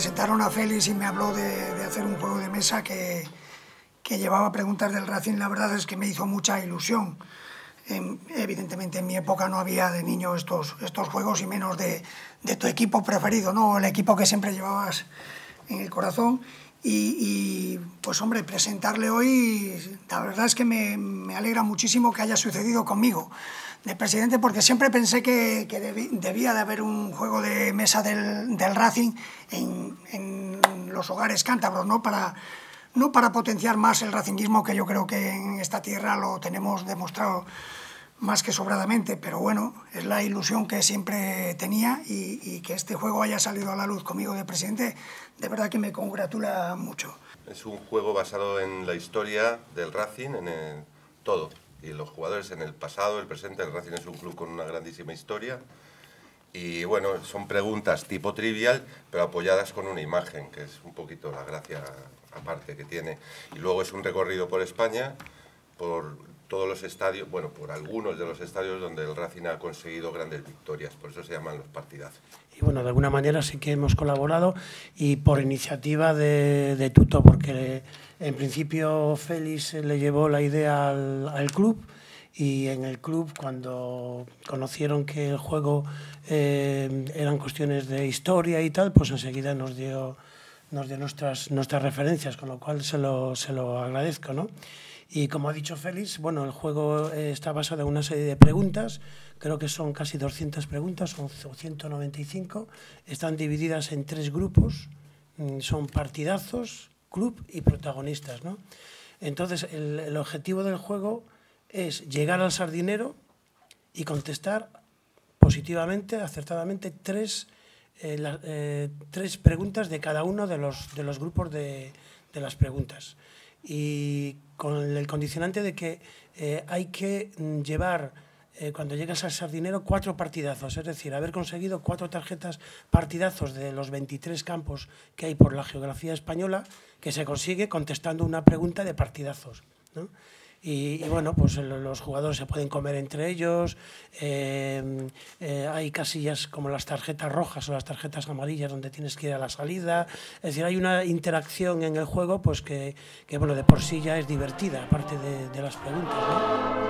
presentaron a Félix y me habló de, hacer un juego de mesa que, que, llevaba preguntas del Racing, la verdad es que me hizo mucha ilusión. Em, evidentemente en mi época no había de niño estos, estos juegos y menos de, de tu equipo preferido, ¿no? el equipo que siempre llevabas en el corazón. Y, pues hombre, presentarle hoy, la verdad es que me, me, alegra muchísimo que haya sucedido conmigo de presidente, porque siempre pensé que, que debía de haber un juego de mesa del, del Racing en, en, los hogares cántabros, ¿no? Para, no para potenciar más el racinguismo, que yo creo que en esta tierra lo tenemos demostrado más que sobradamente, pero bueno, es la ilusión que siempre tenía y, que este juego haya salido a la luz conmigo de presidente, de verdad que me congratula mucho. Es un juego basado en la historia del Racing, en todo, y los jugadores en el pasado, el presente, el Racing es un club con una grandísima historia, y bueno, son preguntas tipo trivial, pero apoyadas con una imagen, que es un poquito la gracia aparte que tiene. Y luego es un recorrido por España, por todos los estadios, bueno, por algunos de los estadios donde el Racing ha conseguido grandes victorias, por eso se llaman los partidazos. Y bueno, de alguna manera sí que hemos colaborado y por iniciativa de, Tuto, porque en principio Félix le llevó la idea al, club y en el club cuando conocieron que el juego eh, eran cuestiones de historia y tal, pues enseguida nos dio, nos dio nuestras, nuestras referencias, con lo cual se lo, se lo agradezco, ¿no? Y como ha dicho Félix, bueno, el juego eh, está basado en una serie de preguntas, creo que son casi 200 preguntas, son 195, están divididas en tres grupos, mm, son partidazos, club y protagonistas. ¿no? Entonces, el, objetivo del juego es llegar al sardinero y contestar positivamente, acertadamente, tres, eh, eh, tres preguntas de cada uno de los, de los grupos de, de las preguntas y con el condicionante de que eh, hay que mm, llevar eh, cuando llegas al sardinero cuatro partidazos, es decir, haber conseguido cuatro tarjetas partidazos de los 23 campos que hay por la geografía española, que se consigue contestando una pregunta de partidazos. ¿no? Y, bueno, pues los jugadores se pueden comer entre ellos, eh, eh, hay casillas como las tarjetas rojas o las tarjetas amarillas donde tienes que ir a la salida, es decir, hay una interacción en el juego pues que, que bueno, de por sí ya es divertida, aparte de, las preguntas. ¿no?